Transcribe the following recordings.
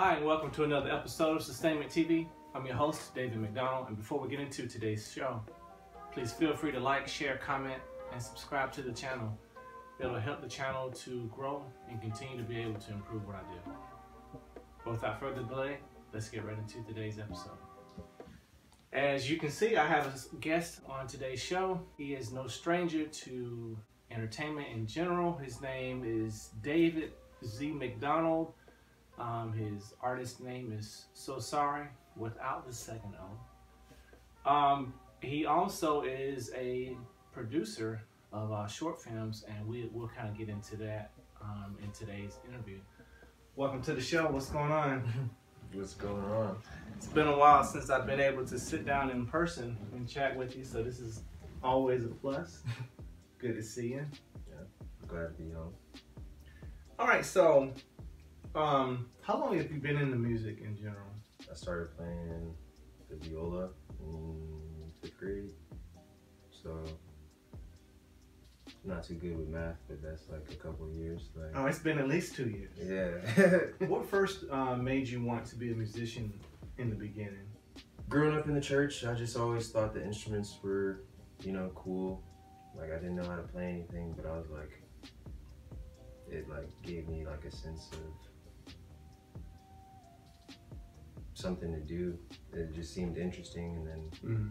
Hi, and welcome to another episode of Sustainment TV. I'm your host, David McDonald, and before we get into today's show, please feel free to like, share, comment, and subscribe to the channel. It'll help the channel to grow and continue to be able to improve what I do. But without further delay, let's get right into today's episode. As you can see, I have a guest on today's show. He is no stranger to entertainment in general. His name is David Z. McDonald. Um, his artist name is So Sorry without the second O. Um, he also is a producer of uh, short films, and we, we'll kind of get into that um, in today's interview. Welcome to the show. What's going on? What's going on? It's been a while since I've been able to sit down in person and chat with you, so this is always a plus. Good to see you. Yeah, glad to be home. All right, so um, how long have you been into music in general? I started playing the viola in fifth grade, so not too good with math, but that's like a couple of years. Like, Oh, it's been at least two years. yeah. What first uh, made you want to be a musician in the beginning? Growing up in the church, I just always thought the instruments were, you know, cool. Like I didn't know how to play anything, but I was like, it like gave me like a sense of something to do. It just seemed interesting, and then Mm-hmm.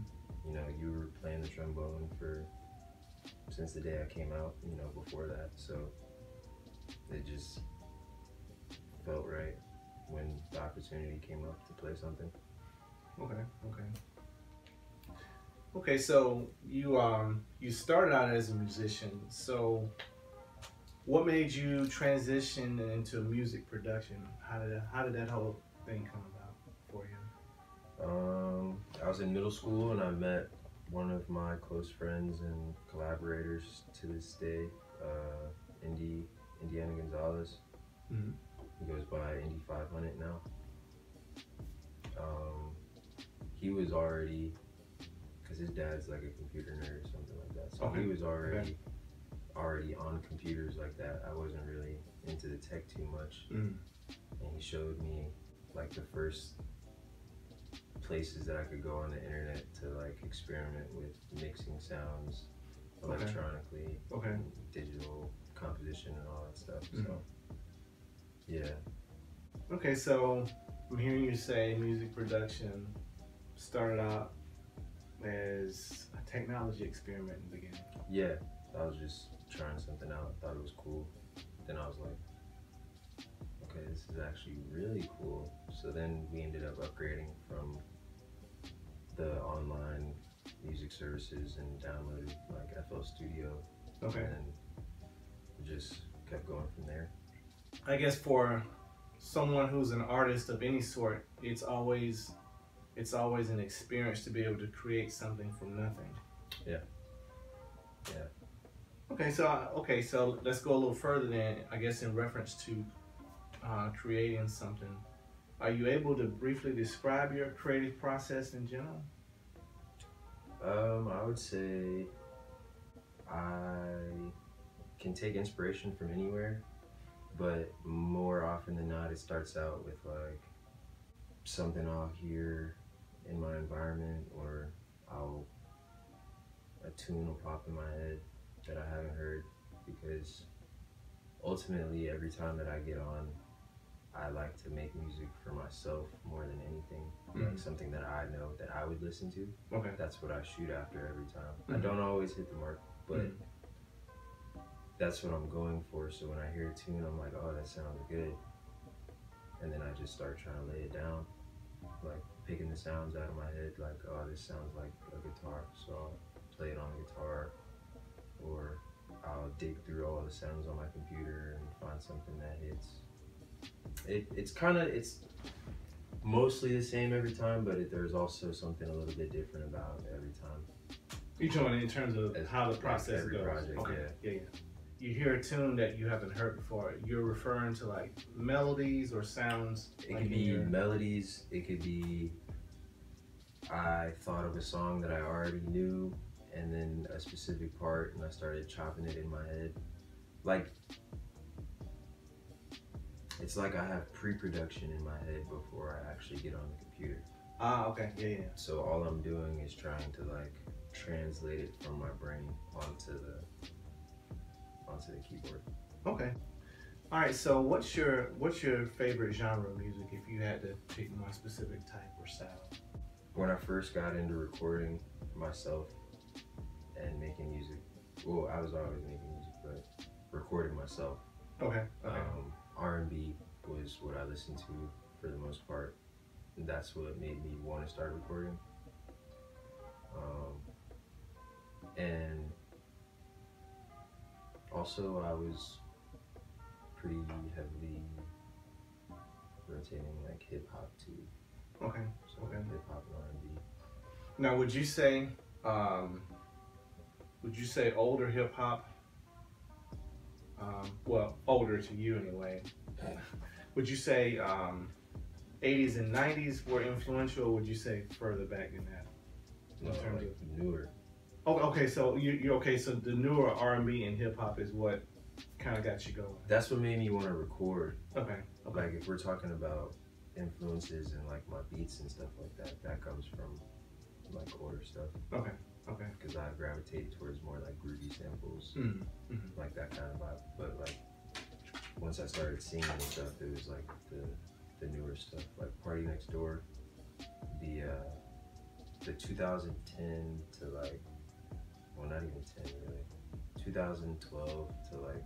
you know, you were playing the trombone for since the day I came out, you know, before that. So it just felt right when the opportunity came up to play something. Okay, okay. Okay, so you um you started out as a musician. So what made you transition into music production? How did how did that whole thing come about? Um, I was in middle school and I met one of my close friends and collaborators to this day, uh, Indy, Indiana Gonzalez. Mhm. He goes by Indy 500 now. Um, he was already, because his dad's like a computer nerd or something like that. So Okay. he was already, Okay. already on computers like that. I wasn't really into the tech too much Mm. and he showed me like the first places that I could go on the internet to like experiment with mixing sounds Okay. electronically, Okay. digital composition and all that stuff. Mhm. So yeah, Okay, so I'm hearing you say music production started out as a technology experiment in the beginning. yeah, I was just trying something out. I Thought it was cool. Then I was like, okay, this is actually really cool. So then we ended up upgrading from the online music services and downloaded like FL Studio Okay. and then just kept going from there. I guess for someone who's an artist of any sort, it's always it's always an experience to be able to create something from nothing. Yeah. Yeah. Okay, so okay, so let's go a little further then. I guess in reference to uh, creating something, are you able to briefly describe your creative process in general? Um, I would say I can take inspiration from anywhere, but more often than not, it starts out with like something I'll hear in my environment, or I'll a tune will pop in my head that I haven't heard because ultimately every time that I get on I like to make music for myself more than anything like Mhm. something that I know that I would listen to Okay. that's what I shoot after every time. I Mhm. don't always hit the mark, but Mhm. that's what I'm going for. So when I hear a tune, I'm like, oh, that sounds good. And then I just start trying to lay it down, like picking the sounds out of my head, like, oh, this sounds like a guitar. So I'll play it on the guitar, or I'll dig through all the sounds on my computer and find something that hits. It, it's kind of, it's mostly the same every time, but it, there's also something a little bit different about every time. You're talking in terms of As- how the process goes? project, okay. yeah, yeah. You hear a tune that you haven't heard before. You're referring to like melodies or sounds. It like could be your- melodies. It could be I thought of a song that I already knew, and then a specific part, and I started chopping it in my head. Like It's like I have pre-production in my head before I actually get on the computer. Ah, okay, yeah, yeah. So all I'm doing is trying to like translate it from my brain onto the onto the keyboard. Okay. All right. So, what's your what's your favorite genre of music? If you had to pick one specific type or style. When I first got into recording myself and making music, well, I was always making music, but recording myself. Okay. Okay. Um, R&B was what I listened to for the most part. And that's what made me want to start recording. Um, and also, I was pretty heavily rotating like hip hop too. okay. So Okay. hip hop and R&B. Now, would you say, um, would you say older hip hop? Um, well, older to you anyway. Would you say um, 80s and 90s were influential, or would you say further back than that? In No, terms like newer. Oh, okay. So you you okay? So the newer R and B and hip hop is what kind of got you going. That's what made me want to record. Okay. Okay. Like if we're talking about influences and like my beats and stuff like that, that comes from like older stuff. Okay. Okay. Because I gravitate towards more like groovy samples, Mm, mhm. like that kind of vibe. But like once I started seeing and stuff, it was like the the newer stuff, like PartyNextDoor, the uh, the 2010 to like, well not even 10 really, 2012 to like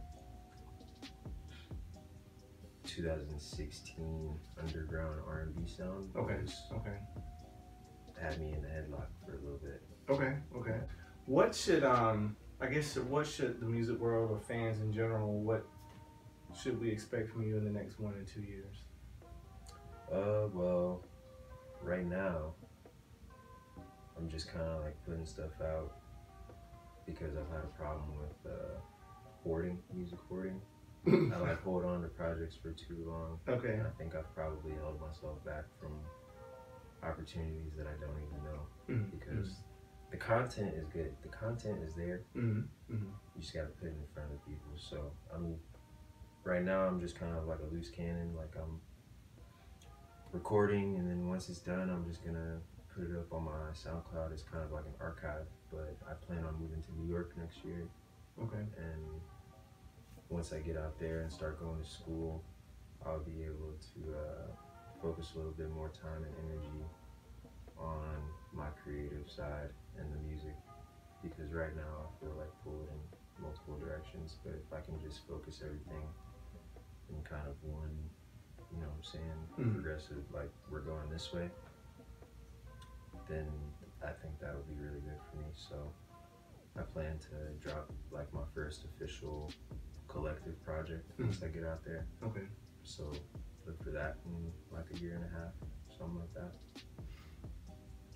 2016 underground R&B sound Okay. Okay. had me in the headlock for a little bit. Okay. Okay. What should um I guess what should the music world or fans in general what should we expect from you in the next one or two years? Uh, well, right now, I'm just kind of like putting stuff out because I've had a problem with uh, hoarding, music hoarding. I like hold on to projects for too long. Okay. I think I've probably held myself back from opportunities that I don't even know Mm, because the content is good. The content is there. mm, mm, You just got to put it in front of people. So I'm right now. I'm just kind of like a loose cannon. Like I'm recording, and then once it's done, I'm just gonna put it up on my SoundCloud. It's kind of like an archive. But I plan on moving to New York next year, okay. and once I get out there and start going to school, I'll be able to uh, focus a little bit more time and energy on my creative side and the music because right now I feel like pulled in multiple directions. But if I can just focus everything in kind of one, you know what I'm saying, Mhm. progressive, like we're going this way, then I think that would be really good for me. So I plan to drop like my first official collective project once I get out there. Okay. So look for that in like a year and a half, something like that.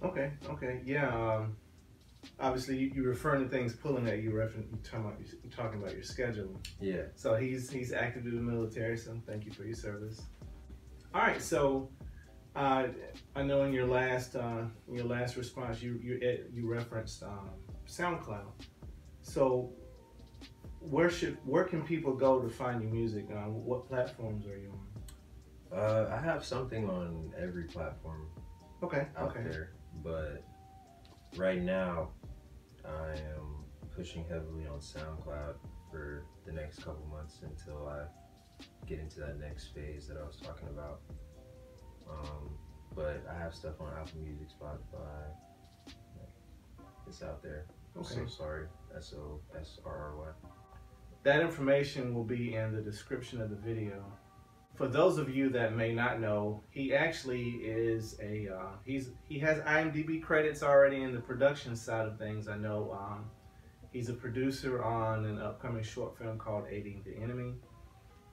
Okay. Okay. Yeah. Um, obviously, you, you're referring to things pulling at you. Referring, you talking about you're talking about your schedule. Yeah. So he's he's active in the military. So thank you for your service. All right. So uh, I know in your last uh, in your last response you you you referenced um, SoundCloud. So where should where can people go to find your music? Uh, what platforms are you on? Uh, I have something on every platform Okay. out Okay. there, but right now I am pushing heavily on SoundCloud for the next couple months until I get into that next phase that I was talking about. Um, but I have stuff on Apple Music, Spotify. It's out there. I'm Okay. so sorry. S O S R R Y. That information will be in the description of the video. For those of you that may not know, he actually is a uh, he's he has IMDb credits already in the production side of things. I know um, he's a producer on an upcoming short film called Aiding the Enemy,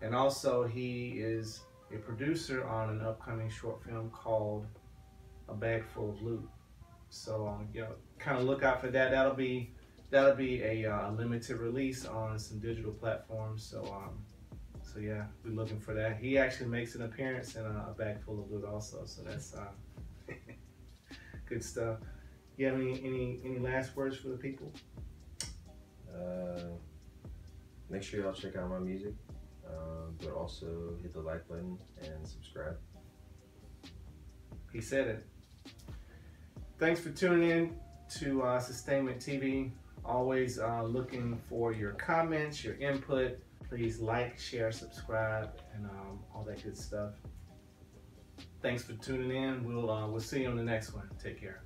and also he is a producer on an upcoming short film called A Bag Full of Loot. So um, you know, kind of look out for that. That'll be that'll be a uh, limited release on some digital platforms. So um, so yeah, we're looking for that. He actually makes an appearance in a, a bag full of loot also. So that's uh, good stuff. You have any any any last words for the people? Uh, make sure y'all check out my music. Um, but also hit the like button and subscribe. He said it. Thanks for tuning in to uh, Sustainment TV. Always uh, looking for your comments, your input please like, share, subscribe, and um, all that good stuff. Thanks for tuning in. We'll uh, we'll see you on the next one. Take care.